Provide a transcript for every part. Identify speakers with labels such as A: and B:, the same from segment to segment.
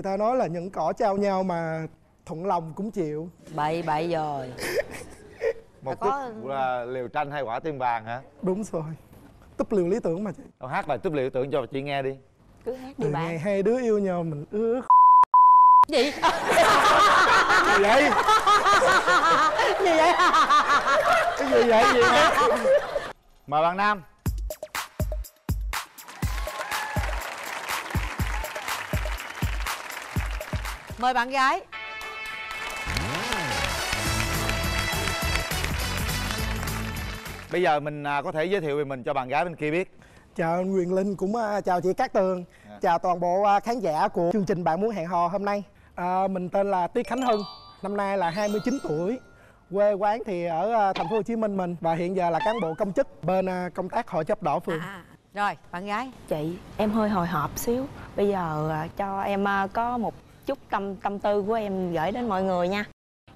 A: người ta nói là những cỏ trao nhau mà thuận lòng cũng chịu.
B: Bậy bậy rồi.
C: Một
B: có-
C: chút là liều tranh hay quả tim vàng hả?
A: Đúng rồi. Túp liều lý tưởng mà chị.
C: Đâu hát bài túp liều tưởng cho chị nghe đi.
D: Cứ hát
A: từ
D: đi
A: ngày
D: bạn
A: hai đứa yêu nhau mình ước.
B: Gì?
A: Gì vậy?
B: Gì vậy?
A: Cái gì vậy? Gì hả
C: mời bạn nam
B: mời bạn gái.
C: Bây giờ mình à, có thể giới thiệu về mình cho bạn gái bên kia biết.
A: Chào anh Quyền Linh cũng à, chào chị Cát Tường. Chào toàn bộ à, khán giả của chương trình bạn muốn hẹn hò hôm nay. À, mình tên là Tiết Khánh Hưng năm nay là 29 tuổi. Quê quán thì ở à, thành phố Hồ Chí Minh mình và hiện giờ là cán bộ công chức bên à, công tác hội chấp đỏ phường.
B: À, rồi bạn gái.
D: Chị em hơi hồi hộp xíu. Bây giờ à, cho em à, có một chút tâm tâm tư của em gửi đến mọi người nha.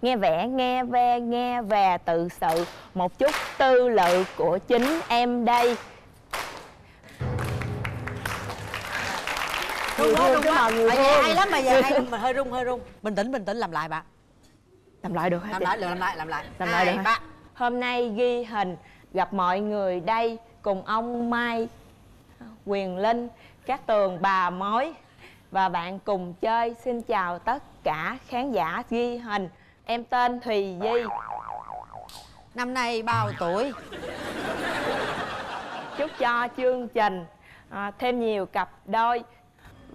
D: Nghe vẽ nghe ve nghe về tự sự một chút tư lự của chính em đây.
B: Rung quá rung quá.
A: mà, người
B: giờ hay lắm bây giờ hay mà hơi rung hơi rung. Bình tĩnh bình tĩnh làm lại bạn.
D: Làm lại được
B: làm lại được làm lại làm lại.
D: Làm lại được
B: ba.
D: Hôm nay ghi hình gặp mọi người đây cùng ông Mai, Quyền Linh, các tường bà mối và bạn cùng chơi. Xin chào tất cả khán giả ghi hình. Em tên Thùy Di.
B: năm nay bao tuổi
D: Chúc cho chương trình à, thêm nhiều cặp đôi.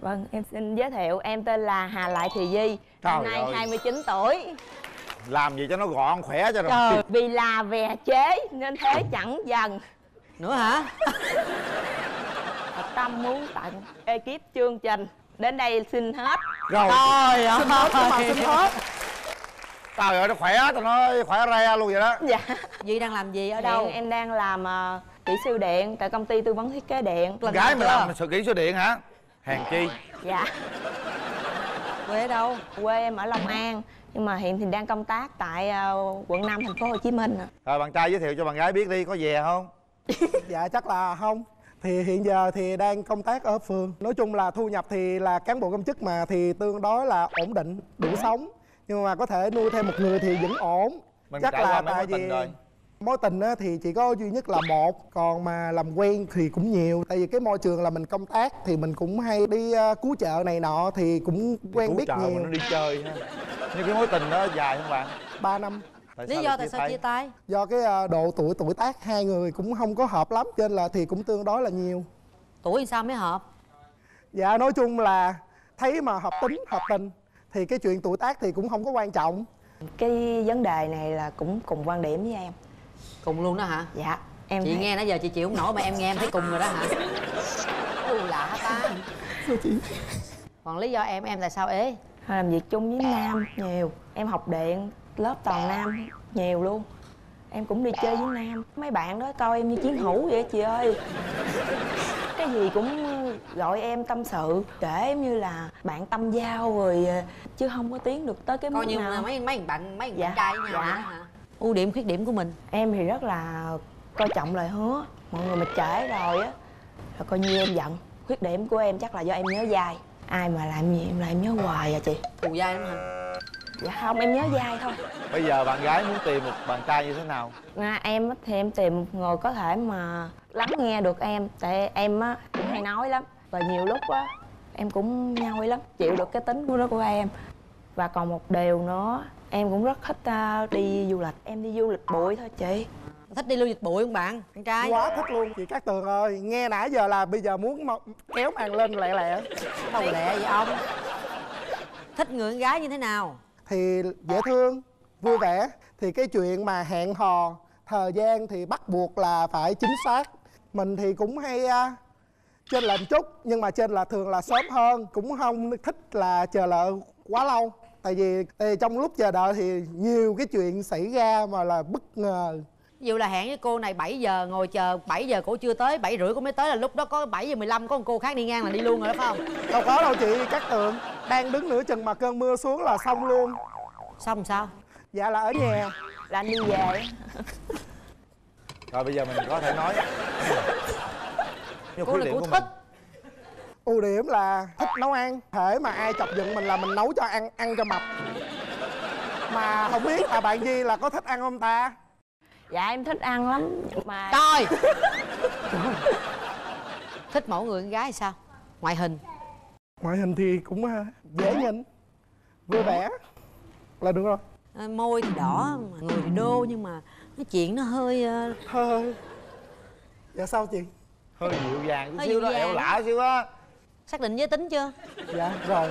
D: Vâng, em xin giới thiệu em tên là Hà Lại Thùy Di. Năm nay
C: ơi.
D: 29 tuổi.
C: làm gì cho nó gọn khỏe cho rồi
D: Trời, vì là vè chế nên thế chẳng dần.
B: nữa hả
D: Thật tâm muốn tặng ekip chương trình đến đây xin hết.
C: Rồi.
B: Trời
A: xin hết chứ mà xin hết.
C: Trời ơi nó khỏe tao nói khỏe re luôn vậy đó.
D: Dạ.
B: Duy đang làm gì ở
D: hiện
B: đâu?
D: em đang làm ờ, kỹ sư điện tại công ty tư vấn thiết kế điện.
B: Lần
C: gái mà làm sự kỹ số điện hả? Hèn chi?
D: Dạ.
B: Quê ở đâu?
D: Quê em ở long an nhưng mà hiện thì đang công tác tại ờ, quận 5 thành phố hồ chí minh ạ.
C: rồi bạn trai giới thiệu cho bạn gái biết đi có về không?
A: Dạ chắc là không thì hiện giờ thì đang công tác ở phường. Nói chung là thu nhập thì là cán bộ công chức mà thì tương đối là ổn định đủ sống. Nhưng mà có thể nuôi thêm một người thì vẫn ổn.
C: Mình
A: chắc là tại
C: tình
A: vì mối tình á, thì chỉ có duy nhất là một còn mà làm quen thì cũng nhiều. Tại vì cái môi trường là mình công tác thì mình cũng hay đi ờ, cứu trợ này nọ thì cũng quen
C: Cứu
A: biết
C: trợ mà
A: nhiều.
C: nó đi chơi ha. Nhưng cái mối tình đó dài không bạn?
A: 3 năm
C: tại
B: lý
C: sao
B: do tại sao chia tay?
A: do cái ờ, độ tuổi tuổi tác hai người cũng không có hợp lắm cho nên là thì cũng tương đối là nhiều.
B: Tuổi sao mới hợp?
A: Dạ nói chung là thấy mà hợp tính hợp tình thì cái chuyện tuổi tác thì cũng không có quan trọng.
D: Cái vấn đề này là cũng cùng quan điểm với em.
B: Cùng luôn đó hả?
D: Dạ em
B: chị
D: thấy-
B: nghe nãy giờ chị chịu không nổi mà em nghe em thấy cùng rồi đó hả? Ừ lạ ta. Còn lý do em em tại sao ế?
D: Làm việc chung với nam nhiều em học điện lớp toàn nam nhiều luôn. Em cũng đi chơi với nam. Mấy bạn đó coi em như chiến hữu vậy chị ơi. Cái gì cũng gọi em tâm sự kể em như là bạn tâm giao rồi ờ, chứ không có tiến được tới cái
B: coi
D: mức
B: như
D: nào.
B: là mấy mấy bạn mấy
D: Dạ,
B: bạn trai với nhau
D: dạ.
B: hả? Ưu điểm khuyết điểm của mình?
D: Em thì rất là coi trọng lời hứa. Mọi người mà trễ rồi á là coi như em giận. Khuyết điểm của em chắc là do em nhớ dai ai mà làm gì em là em nhớ hoài à chị?
B: Thù dai lắm hả
D: dạ không em nhớ dai thôi.
C: Bây giờ bạn gái muốn tìm một bạn trai như thế nào?
D: À, em á thì em tìm một người có thể mà lắng nghe được em. Tại em á cũng hay nói lắm và nhiều lúc á em cũng nhoi lắm chịu được cái tính của nó của em. Và còn một điều nữa em cũng rất thích à, đi du lịch. Em đi du lịch bụi thôi chị.
B: Thích đi lưu dịch bụi không bạn con trai?
A: Quá thích luôn chị cát tường ơi. Nghe nãy giờ là bây giờ muốn mo- kéo màn lên lẹ lẹ.
B: Đâu lẹ vậy ông. Thích người con gái như thế nào
A: thì dễ thương vui vẻ. Thì cái chuyện mà hẹn hò thời gian thì bắt buộc là phải chính xác. Mình thì cũng hay à, trên lệnh chút nhưng mà trên là thường là sớm hơn. Cũng không thích là chờ đợi quá lâu. Tại vì, vì trong lúc chờ đợi thì nhiều cái chuyện xảy ra mà là bất ngờ.
B: Ví dụ là hẹn với cô này 7 giờ ngồi chờ 7 giờ cổ chưa tới 7 rưỡi cô mới tới là lúc đó có 7 giờ 15 có một cô khác đi ngang là đi luôn rồi đó phải không?
A: Đâu có đâu chị cát tường đang đứng nửa chừng mà cơn mưa xuống là xong luôn.
B: Xong sao?
A: Dạ là ở nhà.
D: Là anh đi về.
C: Rồi bây giờ mình có thể nói. Nhưng
B: cô là
C: điểm
B: cô
C: của
B: thích.
C: Mình.
A: Ưu điểm là thích nấu ăn. Thể mà ai chọc giận mình là mình nấu cho ăn ăn cho mập. Mà không biết là bạn Di là có thích ăn không ta?
D: Dạ em thích ăn lắm mà
B: Coi Thích mẫu người con gái sao? Ngoại hình
A: ngoại hình thì cũng à, dễ nhìn vui vẻ là được rồi
B: à, Môi thì đỏ, người thì đô Nhưng mà nói chuyện nó hơi ờ,
A: hơi dạ sao chị
C: hơi dịu dàng chút
B: Hơi
C: xíu
B: dịu
C: đó
B: dàng.
C: eo lả xíu á
B: Xác định giới tính chưa?
A: dạ rồi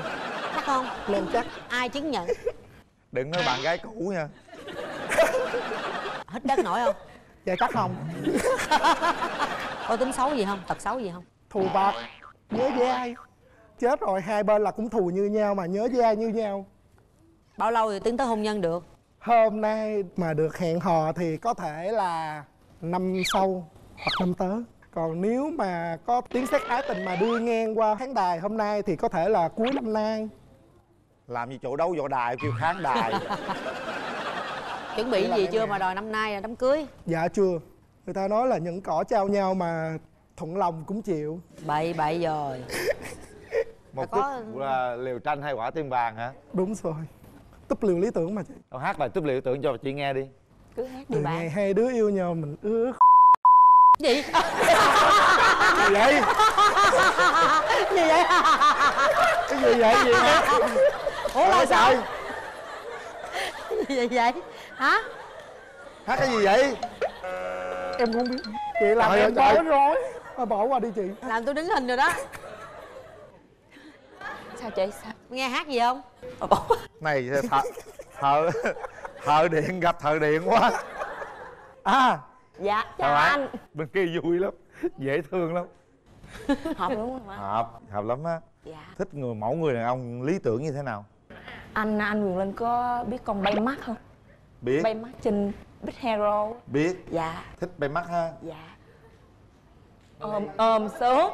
B: Chắc không?
A: nên chắc
B: Ai chứng nhận?
C: đừng nói bạn gái cũ nha
B: Hít đất nổi không?
A: dạ chắc không
B: Có tính xấu gì không? Tật xấu gì không?
A: thù bạc nhớ dai chết rồi hai bên là cũng thù như nhau mà nhớ dai như nhau.
B: Bao lâu thì tiến tới hôn nhân được?
A: hôm nay mà được hẹn hò thì có thể là năm sau hoặc năm tới. Còn nếu mà có tiếng sét ái tình mà đưa ngang qua khán đài hôm nay thì có thể là cuối năm nay.
C: Làm như chỗ đấu võ đài kêu khán đài.
B: Chuẩn bị gì chưa
A: nè.
B: mà đòi năm nay là đám cưới?
A: dạ chưa. Người ta nói là những cỏ trao nhau mà thuận lòng cũng chịu.
B: Bậy bậy rồi
C: một
B: có-
C: chút là liều tranh hay quả tim vàng hả?
A: Đúng rồi. Túp liều lý tưởng mà chị.
C: Đâu hát bài túp liều tưởng cho chị nghe đi.
D: Cứ hát
A: từ
D: đi
A: ngày
D: bạn
A: hai đứa yêu nhau mình ước.
B: Gì?
C: gì vậy?
B: Gì vậy?
C: cái gì vậy gì hả
B: Ủa là sao? Gì vậy vậy? Hả?
C: hát cái gì vậy?
A: Em không biết. Chị làm
C: Trời
A: em bối rối. Thôi bỏ qua đi chị.
B: Làm tôi đứng hình rồi đó
D: sao chị sao
B: Nghe hát gì không?
C: này thợ thợ thợ điện gặp thợ điện quá.
A: À.
D: Dạ chào
C: Chào
D: anh.
C: Bên kia vui lắm dễ thương lắm.
D: Hợp đúng không ạ?
C: Hợp hợp lắm á.
D: Dạ.
C: Thích người mẫu người đàn ông lý tưởng như thế nào?
D: Anh anh Quyền Linh có biết con bay mắt không?
C: Biết.
D: Bay mắt trên Big Hero.
C: Biết.
D: Dạ.
C: Thích bay mắt ha.
D: Dạ. Ôm ôm sốt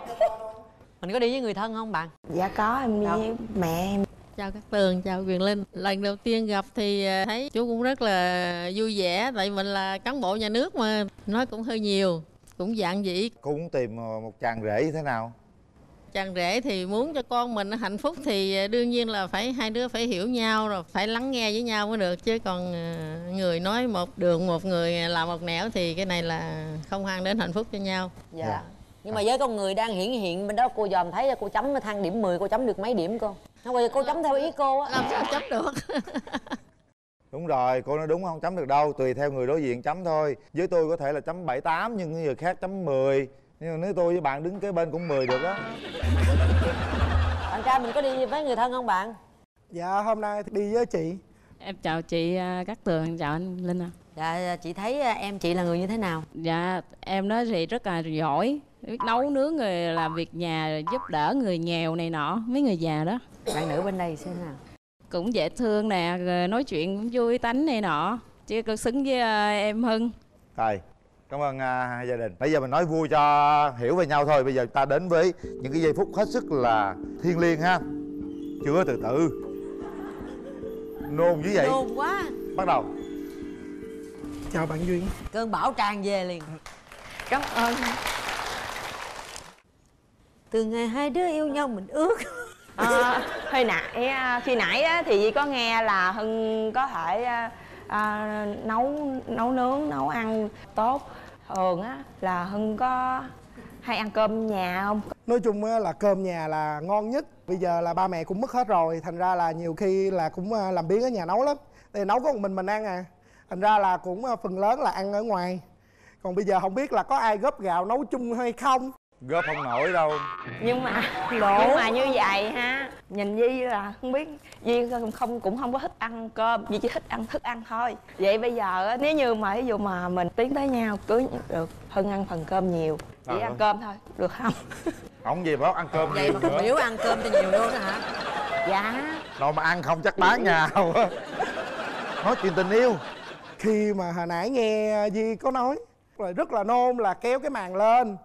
B: Mình có đi với người thân không bạn?
D: dạ có em đi
B: Đâu?
D: với mẹ em.
E: Chào các tường chào quyền linh. Lần đầu tiên gặp thì à, thấy chú cũng rất là vui vẻ tại mình là cán bộ nhà nước mà nói cũng hơi nhiều cũng dạng dĩ.
C: Cũng tìm ờ, một chàng rể như thế nào?
E: Chàng rể thì muốn cho con mình nó hạnh phúc thì à, đương nhiên là phải hai đứa phải hiểu nhau rồi phải lắng nghe với nhau mới được. Chứ còn à, người nói một đường một người làm một nẻo thì cái này là không mang đến hạnh phúc cho nhau.
B: Dạ.
C: Dạ.
B: Nhưng mà với con người đang hiển hiện bên đó cô dòm thấy cô chấm thang điểm 10 cô chấm được mấy điểm cô? Không bây giờ cô chấm theo ý cô á.
E: làm sao chấp được
C: đúng rồi cô nói đúng không chấm được đâu tùy theo người đối diện chấm thôi với tôi có thể là chấm bảy tám nhưng người khác chấm 10 nhưng mà nếu tôi với bạn đứng kế bên cũng 10 được á
B: Bạn trai mình có đi với người thân không bạn?
A: dạ hôm nay đi với chị
F: Em chào chị à, Cát Tường, chào anh Linh ạ.
B: Dạ chị thấy à, em chị là người như thế nào?
F: Dạ, em nói thì rất là giỏi, biết nấu nướng người làm việc nhà, giúp đỡ người nghèo này nọ, mấy người già đó.
B: Bạn nữ bên đây xem nào.
F: Cũng dễ thương nè, rồi nói chuyện cũng vui tánh này nọ. Chứ có xứng với à, em Hưng.
C: rồi cảm ơn à, hai gia đình bây giờ mình nói vui cho hiểu về nhau thôi bây giờ ta đến với những cái giây phút hết sức là thiêng liêng ha chưa từ từ nôn như vậy
B: Nôn quá.
C: bắt đầu
A: chào bạn duyên
B: Cơn bão tràn về liền.
D: cảm ơn
B: Từ ngày hai đứa yêu nhau mình ước.
D: à, hồi nãy à, khi nãy á, thì Di có nghe là Hưng có thể à, à, nấu nấu nướng nấu ăn tốt. Thường á là Hưng có hay ăn cơm nhà không?
A: Nói chung á, là cơm nhà là ngon nhất. Bây giờ là ba mẹ cũng mất hết rồi thành ra là nhiều khi là cũng à, làm biếng ở nhà nấu lắm. Thì nấu có một mình mình ăn à. Thành ra là cũng phần lớn là ăn ở ngoài. Còn bây giờ không biết là có ai góp gạo nấu chung hay không
C: góp không nổi đâu.
D: Nhưng mà nhưng mà như vậy ha nhìn Di là không biết Di không, không cũng không có thích ăn cơm Di chỉ thích ăn thức ăn thôi. Vậy bây giờ á, nếu như mà ví dụ mà mình tiến tới nhau cưới được Hưng ăn phần cơm nhiều chỉ
C: Ờ.
D: ăn cơm thôi được không?
C: Không gì báo ăn cơm
B: Vậy
C: nhiều
B: mà còn biểu ăn cơm cho nhiều luôn á hả?
D: dạ.
C: Đâu mà ăn không chắc bán nhà đâu á. Nói chuyện tình yêu.
A: Khi mà hồi nãy nghe Di có nói rồi rất là nôn là kéo cái màn lên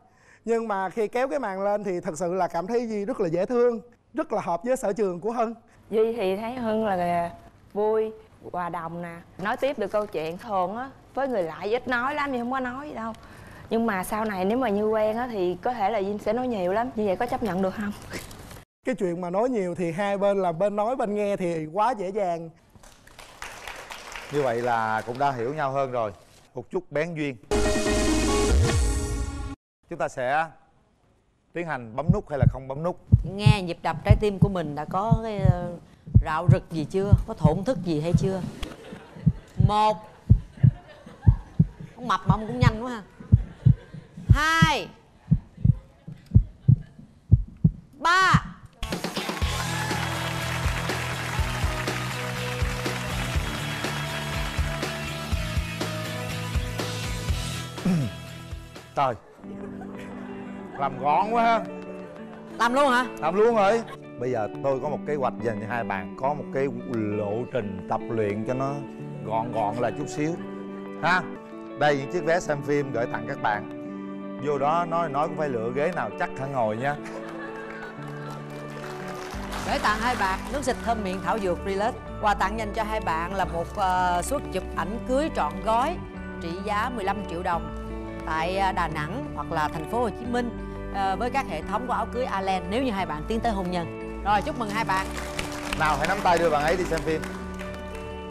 A: nhưng mà khi kéo cái màn lên thì thật sự là cảm thấy Di rất là dễ thương rất là hợp với sở trường của Hân.
D: Duy thì thấy Hưng là vui hòa đồng nè nói tiếp được câu chuyện thường á với người lạ ít nói lắm nhưng không có nói gì đâu. Nhưng mà sau này nếu mà như quen á thì có thể là duyên sẽ nói nhiều lắm như vậy có chấp nhận được không?
A: Cái chuyện mà nói nhiều thì hai bên là bên nói bên nghe thì quá dễ dàng.
C: Như vậy là cũng đã hiểu nhau hơn rồi. Một chút bén duyên chúng ta sẽ tiến hành bấm nút hay là không bấm nút?
B: Nghe nhịp đập trái tim của mình đã có cái ờ, rạo rực gì chưa? Có thổn thức gì hay chưa? Một. Ông mập mà ông cũng nhanh quá ha. Hai. Ba
C: trời. Làm gọn quá ha.
B: Làm luôn hả?
C: Làm luôn rồi. Bây giờ tôi có một kế hoạch dành cho hai bạn có một cái lộ trình tập luyện cho nó gọn gọn là chút xíu. Ha. Đây những chiếc vé xem phim gửi tặng các bạn. Vô đó nói nói cũng phải lựa ghế nào chắc hẳn ngồi nha.
B: Gửi tặng hai bạn nước xịt thơm miệng thảo dược Relax. Quà tặng dành cho hai bạn là một uh, suất chụp ảnh cưới trọn gói trị giá 15 triệu đồng tại à, Đà Nẵng hoặc là thành phố Hồ Chí Minh à, với các hệ thống của áo cưới Allen nếu như hai bạn tiến tới hôn nhân. Rồi, chúc mừng hai bạn.
C: Nào, hãy nắm tay đưa bạn ấy đi xem phim.